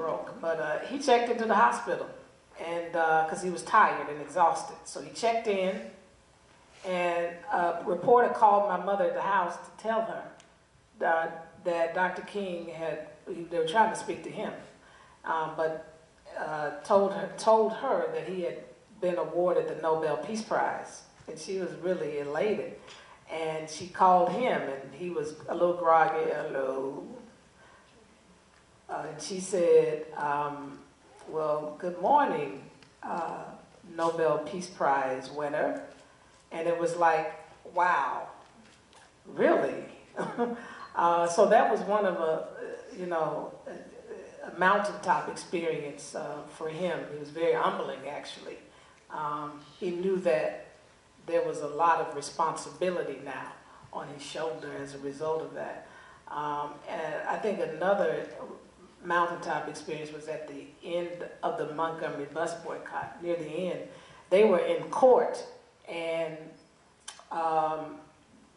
broke. But uh, he checked into the hospital, and because he was tired and exhausted, so he checked in. And a reporter called my mother at the house to tell her uh, that Dr. King had. They were trying to speak to him, um, but uh, told her told her that he had been awarded the Nobel Peace Prize, and she was really elated. And she called him, and he was a little groggy. Hello. Uh, she said, um, "Well, good morning, uh, Nobel Peace Prize winner." And it was like, "Wow, really?" uh, so that was one of a, you know, a, mountaintop experience uh, for him. It was very humbling, actually. Um, he knew that there was a lot of responsibility now on his shoulder as a result of that. Um, and I think another mountaintop experience was at the end of the Montgomery bus boycott, near the end. They were in court and um,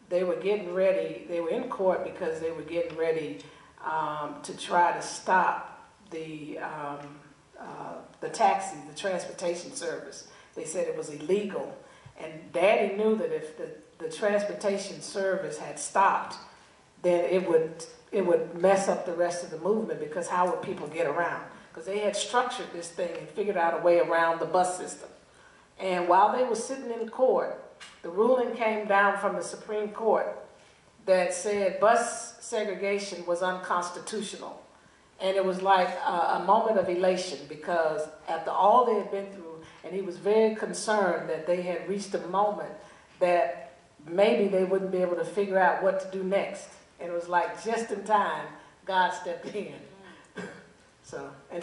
they were getting ready, they were in court because they were getting ready um, to try to stop the, um, uh, the taxi, the transportation service. They said it was illegal and Daddy knew that if the, the transportation service had stopped, then it would it would mess up the rest of the movement because how would people get around? Because they had structured this thing and figured out a way around the bus system. And while they were sitting in court, the ruling came down from the Supreme Court that said bus segregation was unconstitutional. And it was like a, a moment of elation because after all they had been through, and he was very concerned that they had reached a moment that maybe they wouldn't be able to figure out what to do next. And it was like just in time, God stepped in. so, and so